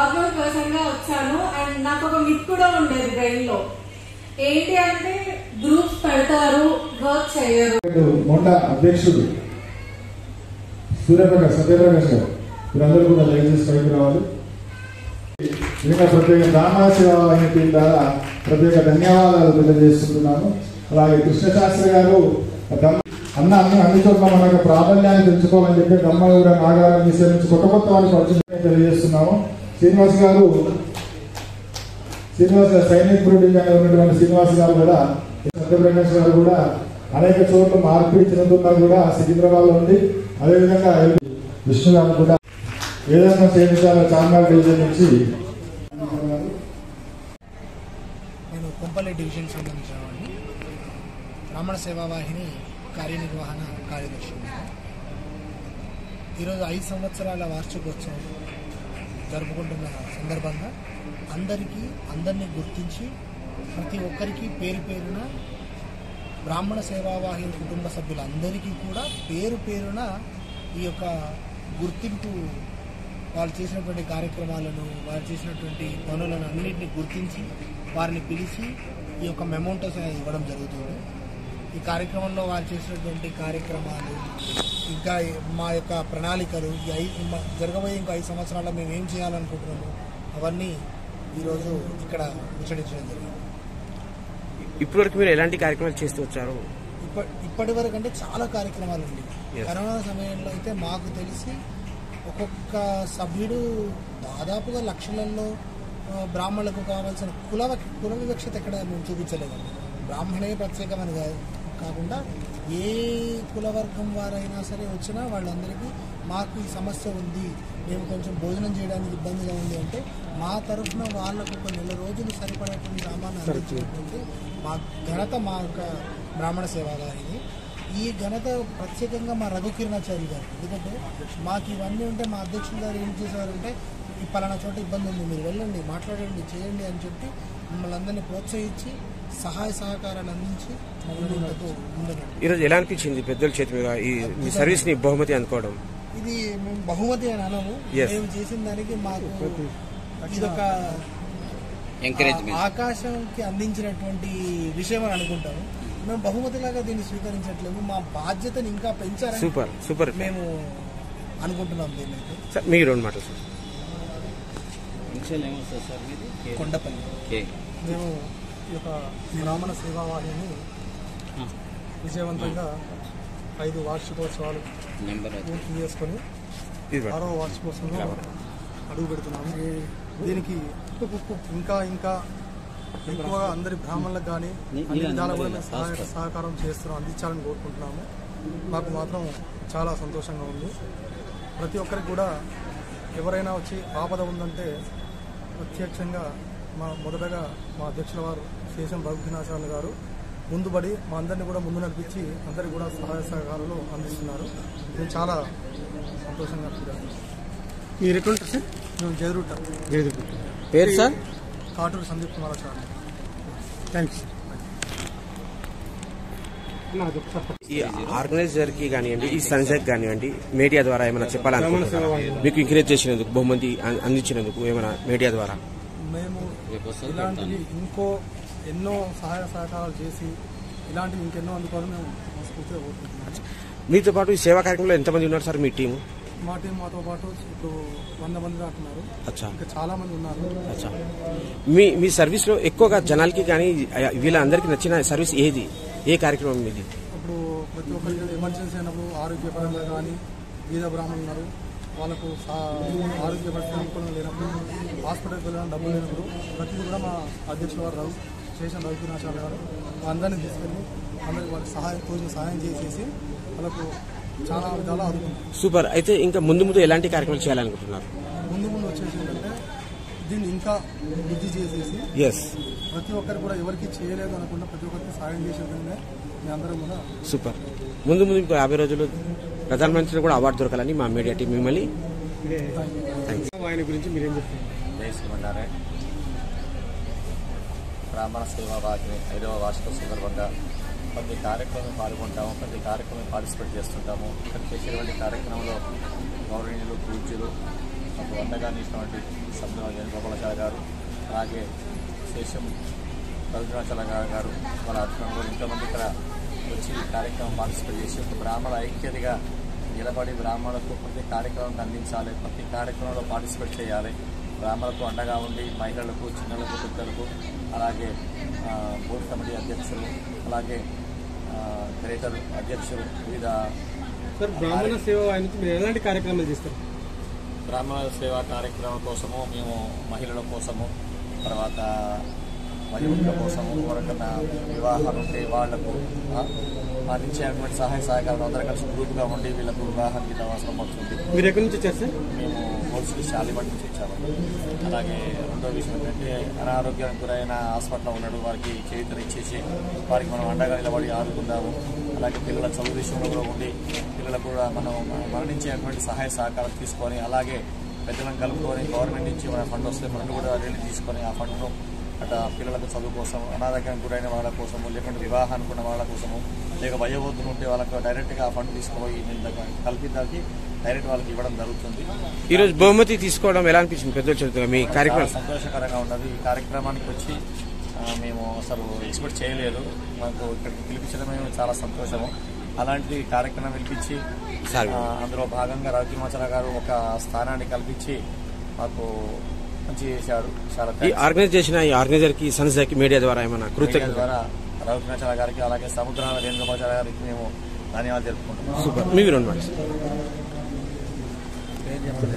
Normal పర్సన్గా వచ్చాను. And నాకు ఒక మిత్ కూడా ఉండేది బ్రెయిన్లో ఏంటి అంటే గ్రూప్స్ పెడతారు వర్క్ చేయరు. మొండ అధ్యక్షుడు సూర్యప్రకాష్ సత్యప్రకాష్ గారు. మీరందరూ కూడా దయచేసి పైకి రావాలి. ఇంకా ప్రత్యేక అనే టీం ద్వారా ప్రత్యేక ధన్యవాదాలు తెలియజేస్తున్నాను. అలాగే కృష్ణశాస్త్రి గారు అన్న అన్ని అన్ని చోట్ల మనకు ప్రాబల్యాన్ని పెంచుకోవాలని చెప్పి దమ్మగూడ నాగారం విషయం నుంచి కొత్త కొత్త వారికి పరిచయం తెలియజేస్తున్నాము. శ్రీనివాస్ గారు శ్రీనివాస్ సైనిక్ బ్రూడింగ్గా ఉన్నటువంటి శ్రీనివాస్ గారు కూడా సత్యప్రకాష్ గారు కూడా అనేక చోట్ల మార్పిడి చెందుతున్నా కూడా సికింద్రాబాద్లో ఉంది. అదేవిధంగా విష్ణు గారు కూడా ఏదైనా చేయించాలో చార్మినార్ డివిజన్ నుంచి నేను కొంపల్లి డివిజన్ సంబంధించిన వాడిని. బ్రాహ్మణ సేవావాహిని కార్యనిర్వహణ కార్యదర్శి. ఈరోజు ఐదు సంవత్సరాల వార్షికోత్సవం. జరుపుకుంటున్న సందర్భంగా అందరికీ అందరినీ గుర్తించి ప్రతి ఒక్కరికి పేరు పేరున బ్రాహ్మణ సేవావాహిని కుటుంబ సభ్యులందరికీ కూడా పేరు పేరున ఈ యొక్క గుర్తింపు వాళ్ళు చేసినటువంటి కార్యక్రమాలను వారు చేసినటువంటి పనులను అన్నింటినీ గుర్తించి వారిని పిలిచి ఈ యొక్క మెమోంటోస్ ఇవ్వడం జరుగుతుంది. ఈ కార్యక్రమంలో వారు చేసినటువంటి కార్యక్రమాలు ఇంకా మా యొక్క ప్రణాళికలు ఈ ఐదు జరగబోయే ఇంకా ఐదు సంవత్సరాల్లో మేము ఏం చేయాలనుకుంటున్నాము అవన్నీ ఈరోజు ఇక్కడ ముచ్చటించడం జరిగింది. ఇప్పటివరకు మీరు ఎలాంటి కార్యక్రమాలు చేస్తూ వచ్చారు? ఇప్పటి వరకు అంటే చాలా కార్యక్రమాలు ఉంది Yes. కరోనా సమయంలో అయితే మాకు తెలిసి ఒక్కొక్క సభ్యుడు దాదాపుగా లక్షలలో బ్రాహ్మణులకు కావాల్సిన కుల కుల వివక్షత ఎక్కడ మేము చూపించలేదండి. బ్రాహ్మణే ప్రత్యేకమని కాదు. కాకుండా ఏ కులవర్గం వారైనా సరే వచ్చినా వాళ్ళందరికీ మాకు ఈ సమస్య ఉంది మేము కొంచెం భోజనం చేయడానికి ఇబ్బందిగా ఉంది అంటే మా తరఫున వాళ్ళకు ఒక నెల రోజులు సరిపడేటువంటి సామాన్ని అందించినటువంటి మా ఘనత మా యొక్క బ్రాహ్మణ సేవాదారిని ఈ ఘనత ప్రత్యేకంగా మా రఘుకిరణాచారి గారు. ఎందుకంటే మాకు ఇవన్నీ ఉంటే మా అధ్యక్షులు గారు ఏం చేశారంటే ఈ పలానా చోట ఇబ్బంది ఉంది మీరు వెళ్ళండి మాట్లాడండి చేయండి అని చెప్పి మమ్మల్ని అందరినీ ప్రోత్సహించి సహాయ సహకారాలు అందించి ఈరోజు ఎలా అనిపించింది పెద్దల చేతి మీద ఈ మీ సర్వీస్ని బహుమతి అందుకోవడం? ఇది మేము బహుమతి అని అనము. మేము చేసిన దానికి మాకు ఇదొక ఆకాశంకి అందించినటువంటి విషయం అని అనుకుంటాము. మేము బహుమతిలాగా దీన్ని స్వీకరించట్లేము. మా బాధ్యతని ఇంకా పెంచారని సూపర్ సూపర్ మేము అనుకుంటున్నాం దీన్ని. సార్ మీ రెండు మాటలు సార్. కొండపల్లి. మేము ఈ యొక్క బ్రాహ్మణ సేవావాహిని విజయవంతంగా ఐదు వార్షికోత్సవాలు. పూర్తి చేసుకొని ఆరో వార్షికోత్సవంలో అడుగు పెడుతున్నాము. దీనికి ఇంకా ఇంకా ఎక్కువగా అందరి బ్రాహ్మణులకు కానీ అన్ని విధాలు కూడా మేము సహాయ సహకారం చేస్తున్నాం అందించాలని కోరుకుంటున్నాము. మాకు మాత్రం చాలా సంతోషంగా ఉంది. ప్రతి ఒక్కరికి కూడా ఎవరైనా వచ్చి ఆపద ఉందంటే ప్రత్యక్షంగా మా మొదటగా మా అధ్యక్షుల వారు శేషం రఘునాచార్య గారు ముందుబడి మా అందరినీ కూడా ముందు నడిపించి అందరికి కూడా సహాయ సహకారాలు అందిస్తున్నారు. నేను చాలా సంతోషంగా. మీరు ఎట్లుంటారు సార్ మేము జయరుట పేరు sir? Katuru Sandeep Kumar sir. Thanks ఈ ఆర్గనైజర్కి కానివ్వండి ఈ సంజయ్ కానివ్వండి మీడియా ద్వారా ఏమైనా చెప్పాలనుకుంటున్నారా? మీకు ఎంకరేజ్ చేసినందుకు బహుమతి అందించినందుకు ఏమైనా మీడియా ద్వారా? మేము ఇలాంటివి ఇంకో ఎన్నో సహాయ సహకారాలు చేసి ఇలాంటివి ఇంకెన్నో అందుకోవాలని మేము మనస్ఫూర్తిగా కోరుకుంటున్నాము మీతో పాటు ఈ సేవా కార్యక్రమంలో ఎంతమంది ఉన్నారు సార్ మీ టీము? మా టీం మాతో పాటు ఇప్పుడు వంద మంది దాటున్నారు అచ్చా. ఇంకా చాలా మంది ఉన్నారు. అచ్చా. మీ మీ సర్వీస్లో ఎక్కువగా జనాలకి కానీ వీళ్ళందరికీ నచ్చిన సర్వీస్ ఏది? ఏ కార్యక్రమం ఇది ఇప్పుడు ప్రతి ఒక్కరికి ఎమర్జెన్సీ అయినప్పుడు ఆరోగ్యపరంగా కానీ బీద బ్రాహ్మణులు ఉన్నారు. వాళ్ళకు ఆరోగ్య పరిస్థితి అనుకూలంగా లేనప్పుడు హాస్పిటల్కి వెళ్ళడం డబ్బులు లేనప్పుడు ప్రతిదీ కూడా మా అధ్యక్షుల వారు రఘు శేషన్ రఘునాచార్య గారు అందరినీ తీసుకెళ్ళి అందరికి వాళ్ళకి సహాయం తోచిన సహాయం చేసేసి వాళ్ళకు చాలా విధాలు ఆదుకుంటారు సూపర్. అయితే ఇంకా ముందు ముందు ఎలాంటి కార్యక్రమాలు చేయాలనుకుంటున్నారు? ముందు ముందు వచ్చేసి ఏంటంటే దీన్ని ఇంకా వృద్ధి చేసేసి ఎస్ ప్రతి ఒక్కరు కూడా ఎవరికి చేయలేదు అనకుండా ప్రతి ఒక్కరికి సహాయం చేసే విధంగా మీ అందరం కూడా సూపర్. ముందు ముందు ఇంకో యాభై రోజులు ప్రధానమంత్రి కూడా అవార్డు దొరకాలని మా మీడియా టీం మిమ్మల్ని ఆయన గురించి మీరేం చెప్తారు జయశ్రీమన్నారే బ్రాహ్మణ సేవా వాహిని ఐదవ వార్షిక సందర్భంగా ప్రతి కార్యక్రమం పాల్గొంటాము ప్రతి కార్యక్రమం పార్టిసిపేట్ చేస్తుంటాము. ఇక్కడ చేసేటువంటి కార్యక్రమంలో గౌరవనీయులు పూజ్యులు మాకు వందగా ఇచ్చినటువంటి సభ్యుల వేణుగోపాలాచార్య గారు అలాగే శేషం రవీంద్రాచార్య గారు గారు మన అర్థంలో ఎంతోమంది ఇక్కడ వచ్చి ఈ కార్యక్రమం పార్టిసిపేట్ చేసి ఒక బ్రాహ్మణ ఐక్యతగా నిలబడి బ్రాహ్మణులకు ప్రతి కార్యక్రమం అందించాలి ప్రతి కార్యక్రమంలో పార్టిసిపేట్ చేయాలి. బ్రాహ్మణులకు అండగా ఉండి మహిళలకు చిన్నలకు పెద్దలకు అలాగే బోర్డు కమిటీ అధ్యక్షులు అలాగే గ్రేటర్ అధ్యక్షులు వివిధ బ్రాహ్మణ సేవ ఎలాంటి కార్యక్రమాలు చేస్తారు? బ్రాహ్మణ సేవా కార్యక్రమం కోసము మేము మహిళల కోసము తర్వాత వయోవృద్ధుల కోసము ఎవరికన్నా వివాహాలు ఉంటే వాళ్ళకు అటువంటి సహాయ సహకారాలు అందరూ కలిసి గ్రూప్గా ఉండి వీళ్ళకు వివాహానికి అవసరం పడుతుంది. మీరు ఎక్కడి నుంచి వచ్చారు సార్? మేము హోల్స్కి శాలిబట్ నుంచి వచ్చాము అలాగే రెండో విషయం ఏంటంటే అనారోగ్యానికి గురైన హాస్పిటల్లో ఉన్నాడు. వారికి చేతులు ఇచ్చేసి వారికి మనం అండగా నిలబడి ఆదుకుందాము. అలాగే పిల్లల చదువు విషయంలో కూడా ఉండి పిల్లలకు కూడా మనం మరణించేటువంటి సహాయ సహకారం తీసుకొని అలాగే పెద్దలను కలుపుకొని గవర్నమెంట్ నుంచి మన ఫండ్ వస్తే ఫండ్ కూడా రిలీజ్ తీసుకొని ఆ ఫండ్ను అట్లా పిల్లలకు చదువు కోసం అనారోగ్యానికి గురైన వాళ్ళ కోసము లేకుంటే వివాహానికి ఉన్న వాళ్ళ కోసము లేక వయోవృద్ధులు ఉంటే వాళ్ళకు డైరెక్ట్గా ఆ ఫండ్ తీసుకుపోయి వీళ్ళ దగ్గర కల్పించడానికి డైరెక్ట్ వాళ్ళకి ఇవ్వడం జరుగుతుంది. ఈ రోజు బహుమతి తీసుకోవడం ఎలా అనిపించింది పెద్దలు చెబుతున్నా మీ కార్యక్రమం? సంతోషకరంగా ఉన్నది. ఈ కార్యక్రమానికి వచ్చి మేము అసలు ఎక్స్పెక్ట్ చేయలేదు. మాకు ఇక్కడికి పిలిపించడమే చాలా సంతోషము. అలాంటి కార్యక్రమం పిలిపించి అందులో భాగంగా రవికిమాచల గారు ఒక స్థానాన్ని కల్పించి మాకు మంచి చేశాడు చాలా ఈ. ఆర్గనైజ్ చేసిన ఈ ఆర్గనైజర్కి సంస్థకి మీడియా ద్వారా ఏమైనా కృతజ్ఞత ద్వారా రవికిమాచల గారికి అలాగే సముద్రాల వేణుగోపాచార్య గారికి మేము ధన్యవాదాలు తెలుపుకుంటున్నాం. సూపర్. రెండు మాట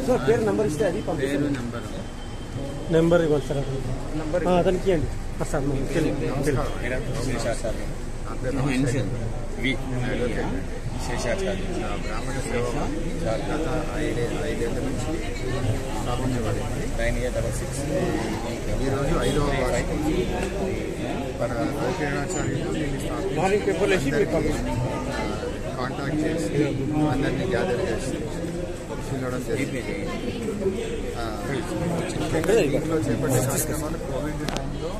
సార్ పేరు నంబర్ ఇస్తే అది పేరు నెంబర్ నెంబర్ ఇవ్వండి సార్ అతనికి. ఆ, అతనికి ఇవ్వండి ఆ, సార్ మనం తెలియదు శేషాచార్య శేషాచార్య బ్రాహ్మణ సేవ గత ఐదే ఐదేళ్ళ నుంచి స్థాపించబడింది నైన్ ఎయిట్ డబల్ సిక్స్ ఈరోజు ఐదవ వార్షికం మన రవికిరణాచార్యులు దీన్ని మార్నింగ్ పేపర్లో వేసి మీకు స్థాపించి కాంటాక్ట్ చేసి అందరినీ గ్యాదర్ చేసి పిలవడం జరిగింది. ఆ, దీంట్లో చేపట్టే కార్యక్రమాలు కోవిడ్ టైంలో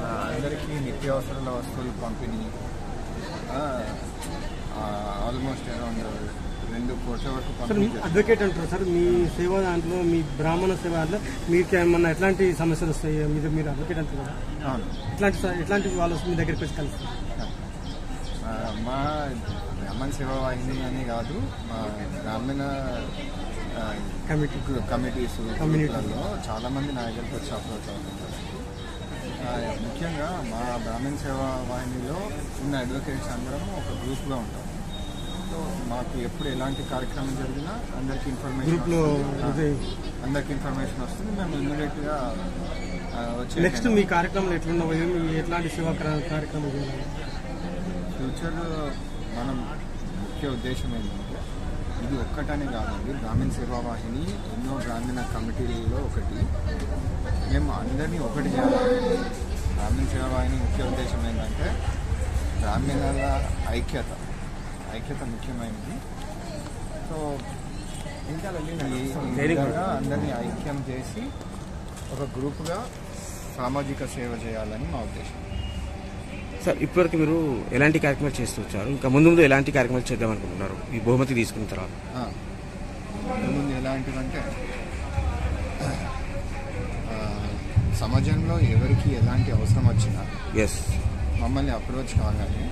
ఆ, అందరికీ నిత్యావసరాల వస్తువులు పంపిణీ. ఆల్మోస్ట్ అరౌండ్ రెండు కోట్ల వరకు సార్ పంపిణీ మీ అడ్వకేట్ అంటారు సార్ మీ సేవ దాంట్లో మీ బ్రాహ్మణ సేవ దాంట్లో మీకు ఏమన్నా ఎట్లాంటి సమస్యలు వస్తాయి? మీరు మీరు అడ్వకేట్ అంటారు కదా. అవును. ఎట్లాంటి ఎట్లాంటి వాళ్ళు మీ దగ్గరికి వచ్చి కలుస్తారు? ఆ, మా బ్రాహ్మణ సేవా వాహిని అని కాదు మా గ్రామీణ కమిటీ. Committees community. గ్రూపులలో చాలా మంది నా దగ్గరికి వచ్చి అప్రోచ్ అవుతుంటారు ముఖ్యంగా మా బ్రాహ్మణ సేవా వాహినిలో ఉన్న అడ్వకేట్స్ అందరం ఒక గ్రూప్గా ఉంటాం. సో మాకు ఎప్పుడు ఎలాంటి కార్యక్రమం జరిగినా అందరికి ఇన్ఫర్మేషన్ అందరికి ఇన్ఫర్మేషన్ వస్తుంది. మేము ఇమ్మీడియట్గా వచ్చి నెక్స్ట్ మీ కార్యక్రమాలు ఎట్లున్నాయి మీ ఎట్లాంటి సేవా కార్య- కార్యక్రమాలు చేయాలి ఫ్యూచర్ మనం ముఖ్య ఉద్దేశం ఏంటంటే ఇది ఒక్కటనే కాదండి. గ్రామీణ సేవా వాహిని ఎన్నో గ్రామీణ కమిటీలలో ఒకటి. మేము అందరినీ ఒకటి చేయాలి. గ్రామీణ సేవా వాహిని ముఖ్య ఉద్దేశం ఏంటంటే గ్రామీణాల ఐక్యత. ఐక్యత ముఖ్యమైనది. సో అందరినీ ఐక్యం చేసి ఒక గ్రూప్గా సామాజిక సేవ చేయాలని మా ఉద్దేశం. సార్ ఇప్పటివరకు మీరు ఎలాంటి కార్యక్రమాలు చేస్తూ వచ్చారు? ఇంకా ముందు ముందు ఎలాంటి కార్యక్రమాలు చేద్దాం అనుకుంటున్నారు? ఈ బహుమతి తీసుకున్న తర్వాత. ముందు ఎలాంటివంటే సమాజంలో ఎవరికి ఎలాంటి అవసరం వచ్చినా ఎస్ మమ్మల్ని అప్రోచ్ కాగానే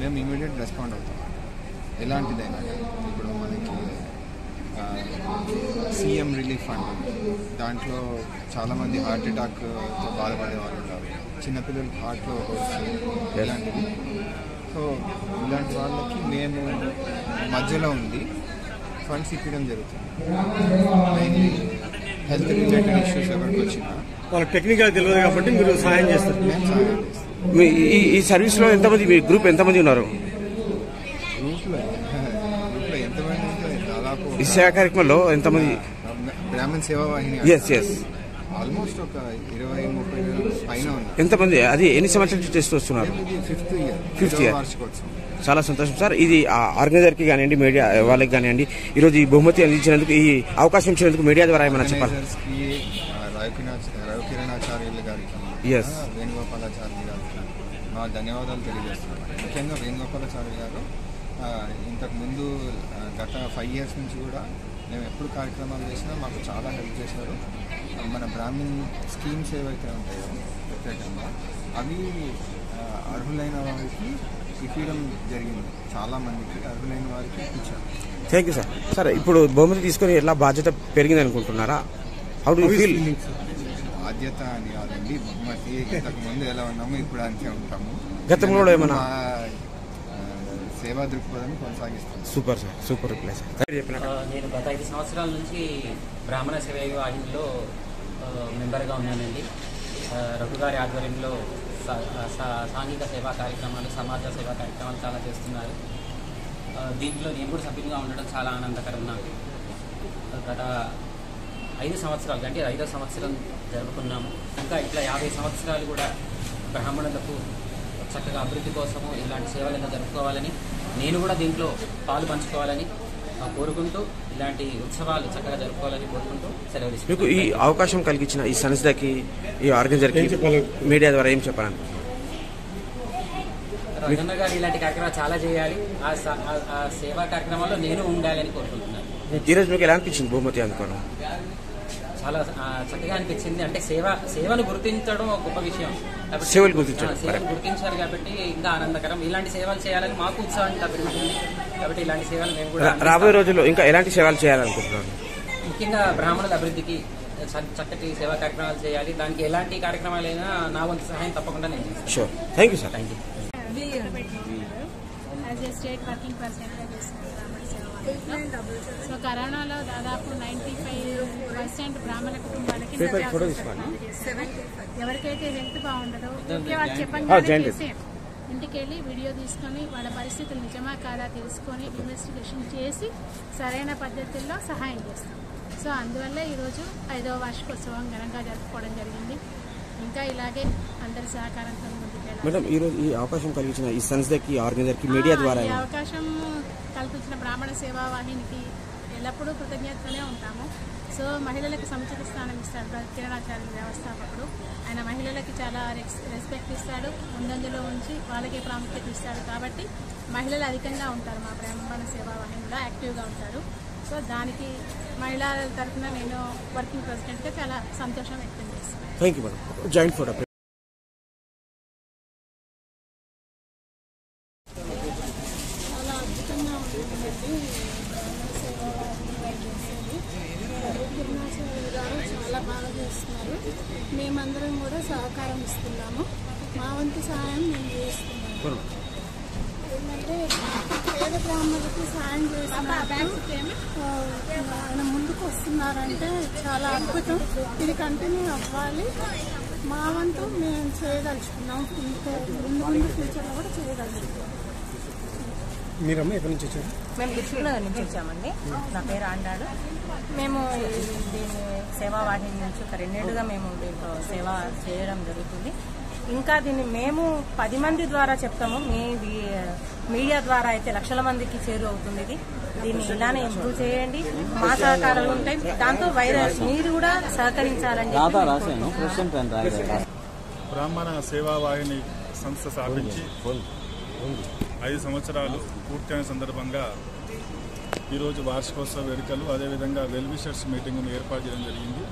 మేము ఇమీడియట్ రెస్పాండ్ అవుతాం. ఎలాంటిదైనా. ఇప్పుడు మనకి సీఎం రిలీఫ్ ఫండ్. దాంట్లో చాలామంది హార్ట్ అటాక్తో బాధపడే వాళ్ళు ఉన్నారు. చిన్నపిల్లలకి హార్ట్లో ఇలాంటివి సో ఇలాంటి వాళ్ళకి మేము మధ్యలో ఉంది ఫండ్స్ ఇప్పడం జరుగుతుంది. హెల్త్ రిలేటెడ్ ఇష్యూస్ ఎవరికి వచ్చినా వాళ్ళకి టెక్నికల్ తెలియదు కాబట్టి మీరు సహాయం చేస్తారు. మేము సహాయం చేస్తాం. మీ ఈ ఈ సర్వీస్లో ఎంతమంది మీ గ్రూప్ ఎంతమంది ఉన్నారు? గ్రూప్లో గ్రూప్లో ఎంతమంది ఉంటే దాదాపు ఈ సేవా కార్యక్రమంలో ఎంతమంది? బ్రాహ్మణ సేవా వాహిని ఎస్ ఎస్ ఆల్మోస్ట్ ఒక ఇరవై ముప్పై వేల పైన ఉన్నారు. ఎంతమంది? అది ఎన్ని సంవత్సరాల నుంచి చేస్తూ వస్తున్నారు? Fifth year year. వార్షికోత్సవం. చాలా సంతోషం. సార్ ఇది ఆ ఆర్గనైజర్కి కానివ్వండి మీడియా వాళ్ళకి కానివ్వండి ఈరోజు ఈ బహుమతి అందించినందుకు ఈ అవకాశం ఇచ్చినందుకు మీడియా ద్వారా ఏమైనా చెప్పాలి? రవికిరణాచార్యులు గారికి. ఆ, వేణుగోపాలాచార్యులు గారికి మా ధన్యవాదాలు తెలియజేస్తున్నాం. ముఖ్యంగా వేణుగోపాలాచార్య గారు ఆ, ఇంతకు ముందు ఆ, గత ఫైవ్ ఇయర్స్ నుంచి కూడా మేము ఎప్పుడు కార్యక్రమాలు చేసినా మాకు చాలా హెల్ప్ చేశారు. మన బ్రాహ్మిన్ స్కీమ్స్ ఏవైతే ఉంటాయో ప్రత్యేకంగా అవి అర్హులైన వారికి ఇప్పించడం జరిగింది. చాలా మందికి అర్హులైన వారికి ఇప్పించారు థ్యాంక్ యూ సార్ సార్ ఇప్పుడు బహుమతి తీసుకొని ఎలా బాధ్యత పెరిగింది అనుకుంటున్నారా? హౌ డు ఫీల్ బాధ్యత అని కాదండి. బహుమతి ఇంతకు ముందు ఎలా ఉన్నామో ఇప్పుడు అంతే ఉంటాము. గతంలో ఏమన్నా? సేవా దృక్పథాన్ని కొనసాగిస్తాం super sir super reply sir ఆ, నేను గత ఐదు సంవత్సరాల నుంచి బ్రాహ్మణ సేవ వాహినిలో ఆ, మెంబర్గా ఉన్నానండి. రఘు గారి ఆధ్వర్యంలో సా- సా- సాంఘిక సేవా కార్యక్రమాలు సమాజ సేవా కార్యక్రమాలు చాలా చేస్తున్నారు. దీంట్లో నేను కూడా సభ్యునిగా ఉండడం చాలా ఆనందకరం నాకు గత ఐదు సంవత్సరాలు అంటే ఐదో సంవత్సరం జరుపుకున్నాము. ఇంకా ఇట్లా యాభై సంవత్సరాలు కూడా బ్రాహ్మణులకు చక్కగా అభివృద్ధి కోసము ఇలాంటి సేవలను జరుపుకోవాలని నేను కూడా దీంట్లో పాలు పంచుకోవాలని కోరుకుంటూ ఇలాంటి ఉత్సవాలు చక్కగా జరుపుకోవాలని కోరుకుంటూ సెలవు మీకు. ఈ అవకాశం కలిగించిన ఈ సంస్థకి ఈ ఆర్గనైజర్కి మీడియా ద్వారా ఏం చెప్పాలని? రఘున్న గారు ఇలాంటి కార్యక్రమాలు చాలా చేయాలి. ఆ సేవా కార్యక్రమాల్లో నేను ఉండాలని కోరుకుంటున్నాను. ఈరోజు మీకు ఎలా అనిపించింది బహుమతి అందుకోవడం? చాలా చక్కగా అనిపించింది. అంటే సేవ సేవను గుర్తించడం ఒక గొప్ప విషయం. కాబట్టి- సేవలు గుర్తించడం, ఆ, సేవలు. గుర్తించారు కాబట్టి ఇంకా ఆనందకరం. ఇలాంటి సేవలు చేయాలని మాకు ఉత్సాహం పెరుగుతుంది కాబట్టి ఇలాంటి సేవలు మేము కూడా రాబోయే రోజుల్లో ఇంకా ఎలాంటి సేవలు చేయాలనుకుంటున్నాను ముఖ్యంగా బ్రాహ్మణుల అభివృద్ధికి చక్కటి సేవా కార్యక్రమాలు చేయాలి. దానికి ఎలాంటి కార్యక్రమాలైనా నా వంతు సహాయం తప్పకుండా నేను చేస్తాను. Sure thank you sir thank you state working. So కరోనాలో దాదాపు నైంటీ ఫైవ్ పర్సెంట్ బ్రాహ్మణ కుటుంబాలకి. ఎవరికైతే హెల్త్ బాగుండదో ఊరికే ఇంటికి వెళ్ళి వీడియో తీసుకొని వాళ్ళ పరిస్థితులు నిజమా కాదా తెలుసుకొని ఇన్వెస్టిగేషన్ చేసి సరైన పద్ధతుల్లో సహాయం చేస్తాం. సో అందువల్ల ఈరోజు ఐదవ వార్షికోత్సవం ఘనంగా జరుపుకోవడం జరిగింది. ఇంకా ఇలాగే అందరి సహకారంతో మేడం ఈరోజు ఈ అవకాశం కలిగించిన ఈ సంస్థకి ఆర్గనైజర్కి మీడియా ద్వారా ఈ అవకాశం కల్పించిన బ్రాహ్మణ సేవా వాహినికి ఎల్లప్పుడూ కృతజ్ఞతనే ఉంటాము. సో మహిళలకు సముచిత స్థానం ఇస్తాడు కిరణాచార్య వ్యవస్థాపకుడు. ఆయన మహిళలకి చాలా రెస్- రెస్పెక్ట్ ఇస్తాడు. ముందంజలో ఉంచి వాళ్ళకే ప్రాముఖ్యత ఇస్తాడు కాబట్టి మహిళలు అధికంగా ఉంటారు మా బ్రహ్మణ సేవా వాహినిలో యాక్టివ్గా ఉంటారు. సో దానికి మహిళల తరఫున నేను వర్కింగ్ ప్రెసిడెంట్గా చాలా సంతోషం వ్యక్తం చేస్తాను thank you madam joint photo చాలా అద్భుతంగా ఉంటుందండి సేవా వాహిని చేసేది కిరణాచార్య గారు చాలా బాగా చేస్తున్నారు మేమందరం కూడా సహకారం ఇస్తున్నాము మా వంతు సహాయం మేము చేస్తున్నాము ఏంటంటే పేద బ్రాహ్మణులకు సాయం ఆయన ముందుకు వస్తున్నారంటే చాలా అద్భుతం. ఇది కంటిన్యూ అవ్వాలి. మా వంతు మేము చేయదలుచుకున్నాం. ఇంకో ముందు ముందు ఫ్యూచర్లో కూడా చేయదలుచుకున్నాం. మీరమ్మ ఎక్కడి నుంచి వచ్చారు? మేము దిక్షనగర్ నుంచి వచ్చామండి. నా పేరు ఆండాడు. మేము దీని సేవా వాహిని నుంచి ఒక రెండేళ్ళుగా మేము దీంట్లో సేవ చేయడం జరుగుతుంది. ఇంకా దీన్ని మేము పది మంది ద్వారా చెప్తాము. మీ మీడియా ద్వారా అయితే లక్షల మందికి చేరు అవుతుంది ఇది. దీన్ని ఇలానే ఇంప్రూవ్ చేయండి? మా సహకారాలు ఉంటాయి. దాంతో వైరస్ మీరు కూడా సహకరించాలని. బ్రాహ్మణ సేవా వాహిని సంస్థ స్థాపించి ఐదు సంవత్సరాలు పూర్తయిన సందర్భంగా ఈరోజు వార్షికోత్సవ వేడుకలు అదేవిధంగా వెల్ విషర్స్ మీటింగ్ను ఏర్పాటు చేయడం జరిగింది.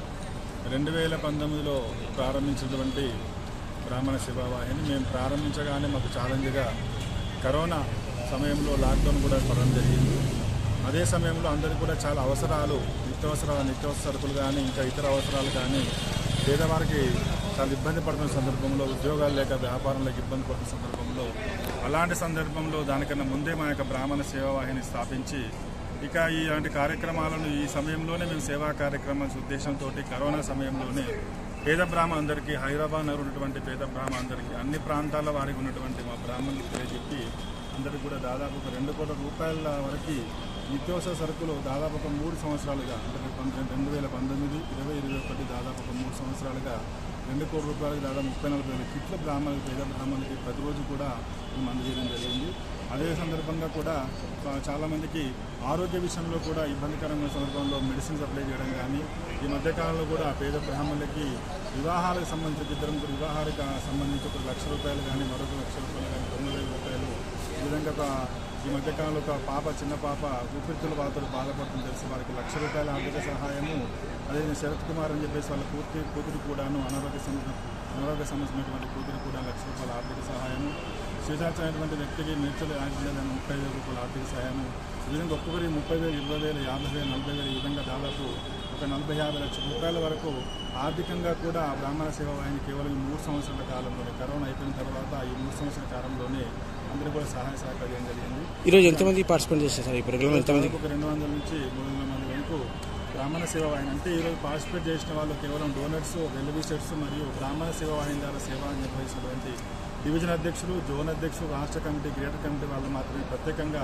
రెండు వేల పంతొమ్మిదిలో ప్రారంభించినటువంటి బ్రాహ్మణ శివవాహిని మేము ప్రారంభించగానే మాకు ఛాలెంజ్గా కరోనా సమయంలో లాక్డౌన్ కూడా పడడం జరిగింది. అదే సమయంలో అందరికీ కూడా చాలా అవసరాలు నిత్యావసర నిత్యవసర సరుకులు కానీ ఇంకా ఇతర అవసరాలు కానీ పేదవారికి చాలా ఇబ్బంది పడుతున్న సందర్భంలో ఉద్యోగాలు లేక వ్యాపారంలోకి ఇబ్బంది పడుతున్న సందర్భంలో అలాంటి సందర్భంలో దానికన్నా ముందే మా యొక్క బ్రాహ్మణ సేవా వాహిని స్థాపించి ఇక ఇలాంటి కార్యక్రమాలను ఈ సమయంలోనే మేము సేవా కార్యక్రమాల ఉద్దేశంతో కరోనా సమయంలోనే పేద బ్రాహ్మణులందరికీ హైదరాబాద్ నగర్ ఉన్నటువంటి పేద బ్రాహ్మణులందరికీ అన్ని ప్రాంతాల వారికి ఉన్నటువంటి మా బ్రాహ్మణులకు తెలియజెప్పి అందరికీ కూడా దాదాపు ఒక రెండు కోట్ల రూపాయల వరకు నిత్యావసర సరుకులు దాదాపు ఒక మూడు సంవత్సరాలుగా అంటే రెండు వేల పంతొమ్మిది ఇరవై ఇరవై ఒకటి దాదాపు ఒక మూడు సంవత్సరాలుగా రెండు కోట్ల రూపాయలకు దాదాపు ముప్పై నలభై వేల కిట్ల బ్రాహ్మణులకు పేద బ్రాహ్మణులకి ప్రతిరోజు కూడా మేము అందజేయడం జరిగింది. అదే సందర్భంగా కూడా చాలామందికి ఆరోగ్య విషయంలో కూడా ఇబ్బందికరమైన సందర్భంలో మెడిసిన్స్ అప్లై చేయడం కానీ ఈ మధ్యకాలంలో కూడా పేద బ్రాహ్మణులకి వివాహాలకు సంబంధించి ఇద్దరు ముగ్గురు వివాహాలకు సంబంధించి ఒక లక్ష రూపాయలు కానీ మరొక లక్ష రూపాయలు కానీ తొమ్మిది వేల రూపాయలు ఈ విధంగా ఒక ఈ మధ్యకాలంలో ఒక పాప చిన్న పాప ఊపిరితుల బాధలు బాధపడుతుంది తెలిసి. వారికి లక్ష రూపాయల ఆర్థిక సహాయము అదే శరత్ కుమార్ అని చెప్పేసి వాళ్ళ పూర్తి కూతురు కూడాను అనారోగ్య సమస్య అనారోగ్య సంబంధించినటువంటి కూతురు కూడా లక్ష రూపాయల ఆర్థిక సహాయము శ్రీశాంతమైనటువంటి వ్యక్తికి నేర్చులు యాక్సిడెంట్ ముప్పై వేల రూపాయల ఆర్థిక సహాయము ఈ విధంగా ఒక్కొక్కరి ముప్పై వేలు ఇరవై వేలు యాభై వేలు నలభై వేలు ఈ విధంగా దాదాపు ఒక నలభై యాభై లక్షల రూపాయల వరకు ఆర్థికంగా కూడా బ్రాహ్మణ సేవ ఆయన కేవలం ఈ మూడు సంవత్సరాల కాలంలోనే కరోనా అయిపోయిన తర్వాత ఈ మూడు సంవత్సరాల కాలంలోనే అందరూ కూడా సహాయ సహకారం చేయడం జరిగింది. ఈరోజు ఎంతమంది పార్టిసిపేట్ చేస్తారు సార్? ఈ ప్రోగ్రామ్ ఎంతమంది? ఒక రెండు వందల నుంచి మూడు వందల మంది వరకు బ్రాహ్మణ సేవ వాహిని అంటే ఈరోజు పార్టిసిపేట్ చేసిన వాళ్ళు కేవలం డోనర్స్ వెల్విషర్స్ మరియు బ్రాహ్మణ సేవ వాహిని ద్వారా సేవ నిర్వహించినటువంటి డివిజన్ అధ్యక్షులు జోన్ అధ్యక్షులు రాష్ట్ర కమిటీ గ్రేటర్ కమిటీ వాళ్ళు మాత్రమే ప్రత్యేకంగా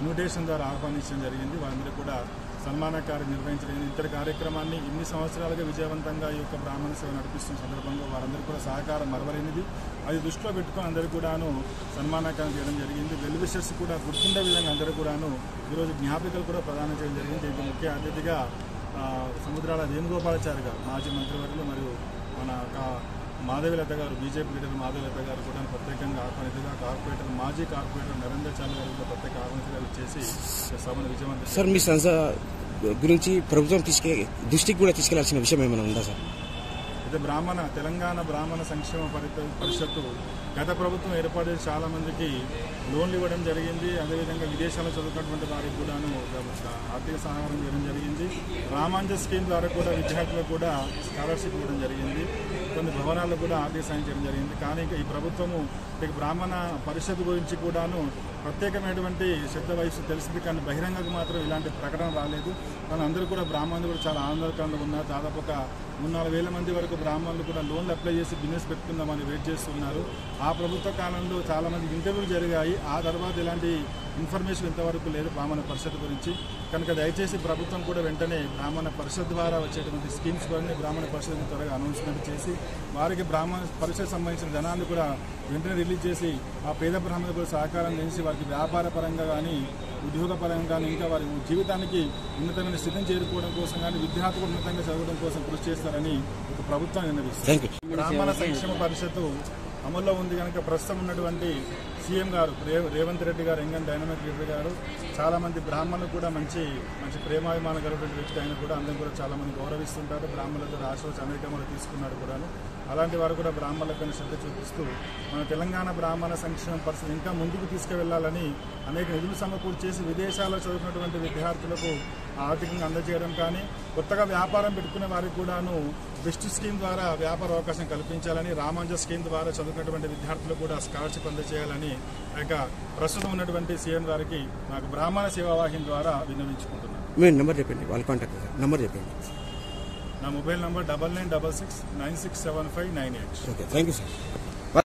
ఇన్విటేషన్ ద్వారా ఆహ్వానించడం జరిగింది. వారందరూ కూడా సన్మాన కార్యం నిర్వహించడం జరిగింది. ఇతర కార్యక్రమాన్ని ఇన్ని సంవత్సరాలుగా విజయవంతంగా ఈ యొక్క బ్రాహ్మణ సేవ నడిపిస్తున్న సందర్భంగా వారందరూ కూడా సహకారం మరవలేనిది. అది దృష్టిలో పెట్టుకొని అందరూ కూడాను సన్మానకారం చేయడం జరిగింది. వెల్ విషర్స్ కూడా గుర్తుండే విధంగా అందరూ కూడాను ఈరోజు జ్ఞాపికలు కూడా ప్రదానం చేయడం జరిగింది. దీనికి ముఖ్య అతిథిగా సముద్రాల వేణుగోపాలాచారి గారు మాజీ మంత్రివర్యులు మరియు మన మాధవిలత గారు బీజేపీ లీడర్ మాధవిలత గారు కూడా ప్రత్యేకంగా ఆహ్వానితుగా కార్పొరేటర్ మాజీ కార్పొరేటర్ నరేంద్ర చాల్ గారు కూడా ప్రత్యేక ఆహ్వానితుగా ఇచ్చేసి ఈ సభను విజయవంతం సార్ మీ సంస్థ గురించి ప్రభుత్వం తీసుకే దృష్టికి కూడా తీసుకెళ్ళాల్సిన విషయం ఏమైనా ఉందా సార్? అయితే బ్రాహ్మణ తెలంగాణ బ్రాహ్మణ సంక్షేమ పరిషత్తు. గత ప్రభుత్వం ఏర్పాటు చేసి చాలా మందికి లోన్లు ఇవ్వడం జరిగింది. అదేవిధంగా విదేశాల్లో చదువుతున్నటువంటి వారికి కూడాను ఆర్థిక సహాయం చేయడం జరిగింది. రామాంజ స్కీమ్ ద్వారా కూడా విద్యార్థులకు కూడా స్కాలర్షిప్ ఇవ్వడం జరిగింది. కొన్ని భవనాలకు కూడా ఆర్థిక సాయం చేయడం జరిగింది. కానీ ఈ ప్రభుత్వము బ్రాహ్మణ పరిషత్ గురించి కూడాను ప్రత్యేకమైనటువంటి శ్రద్ధ వయసు తెలిసింది కానీ బహిరంగకు మాత్రం ఇలాంటి ప్రకటన రాలేదు. కానీ అందరూ కూడా బ్రాహ్మణులు కూడా చాలా ఆనందకరంగా ఉన్నారు. దాదాపు ఒక మూడు నాలుగు వేల మంది వరకు బ్రాహ్మణులు కూడా లోన్లు అప్లై చేసి బిజినెస్ పెట్టుకుందామని వెయిట్ చేస్తున్నారు ఆ ప్రభుత్వ కాలంలో చాలా మంది ఇంటర్వ్యూలు జరిగాయి. ఆ తర్వాత ఇలాంటి ఇన్ఫర్మేషన్ ఇంతవరకు లేదు బ్రాహ్మణ పరిషత్ గురించి కనుక దయచేసి ప్రభుత్వం కూడా వెంటనే బ్రాహ్మణ పరిషత్ ద్వారా వచ్చేటువంటి స్కీమ్స్ కొన్ని బ్రాహ్మణ పరిషత్ త్వరగా అనౌన్స్మెంట్ చేసి వారికి బ్రాహ్మణ పరిషత్ సంబంధించిన ధనాన్ని కూడా వెంటనే రిలీజ్ చేసి ఆ పేద బ్రాహ్మణులు కూడా సహకారం చేసి వారికి వ్యాపార పరంగా కానీ ఉద్యోగ పరంగా కానీ ఇంకా వారి జీవితానికి ఉన్నతమైన స్థితిని చేరుకోవడం కోసం కానీ విద్యార్థులు ఉన్నతంగా చదవడం కోసం కృషి చేస్తారని ఒక ప్రభుత్వం విన్నవిస్తుంది. బ్రాహ్మణ సంక్షేమ పరిషత్తు అమల్లో ఉంది కనుక ప్రస్తుతం ఉన్నటువంటి సీఎం గారు రేవంత్ రెడ్డి గారు ఎంగన్ డైనమిక్ లీడర్ గారు చాలా మంది బ్రాహ్మణులు కూడా మంచి మంచి ప్రేమాభిమానం కలిగిన వ్యక్తి ఆయన కూడా అందరూ కూడా చాలా మంది గౌరవిస్తుంటారు. బ్రాహ్మణులతో రాష్ట్రం అనేకములు తీసుకున్నారు కూడాను. అలాంటి వారు కూడా బ్రాహ్మణులపైన శ్రద్ధ చూపిస్తూ మన తెలంగాణ బ్రాహ్మణ సంక్షేమ పరిస్థితి ఇంకా ముందుకు తీసుకువెళ్ళాలని అనేక నిధులు సమకూర్చేసి విదేశాల్లో చదువుకున్నటువంటి విద్యార్థులకు ఆర్థికంగా అందజేయడం కానీ కొత్తగా వ్యాపారం పెట్టుకునే వారికి కూడాను బెస్ట్ స్కీమ్ ద్వారా వ్యాపార అవకాశం కల్పించాలని రామాంజ స్కీమ్ ద్వారా చదువుకున్నటువంటి విద్యార్థులకు కూడా స్కాలర్షిప్ అందజేయాలని యొక్క ప్రస్తుతం ఉన్నటువంటి సీఎం గారికి నాకు బ్రాహ్మణ సేవావాహిని ద్వారా విన్నవించుకుంటున్నాను మీ నెంబర్ చెప్పండి వాళ్ళ కాంటాక్ట్ నెంబర్ చెప్పండి. నా mobile number double nine double six nine six seven five nine eight. Okay thank you sir.